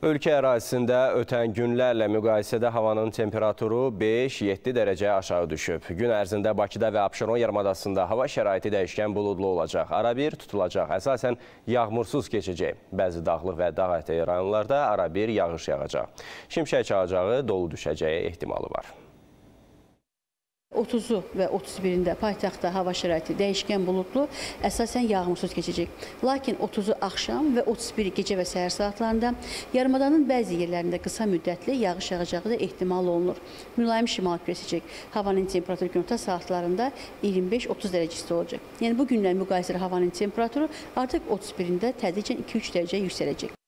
Ölkə ərazisində ötən günlərlə müqayisədə havanın temperaturu 5-7 dərəcə aşağı düşüb. Gün ərzində Bakıda və Abşeron yarımadasında hava şəraiti dəyişkən buludlu olacaq. Arabir tutulacaq, əsasən yağmursuz keçəcək. Bəzi dağlıq və dağ ətəyi rayonlarda arabir yağış yağacaq. Şimşək çalacağı, dolu düşəcəyi ehtimalı var. 30-u və 31-də paytaxtda hava şəraiti dəyişkən buludlu, əsasən yağmursuz keçəcək. Lakin 30-u axşam və 31-i gecə və səhər saatlarında yarımadanın bəzi yerlərində qısa müddətli yağış yağacağı da ehtimal olunur. Mülayim şimal küləşəcək. Havanın temperaturu gündüz saatlarında 25-30 dərəcə isti olacaq. Yəni bu günlər müqayisədə havanın temperaturu artıq 31-də tədricən 2-3 dərəcə yüksələcək.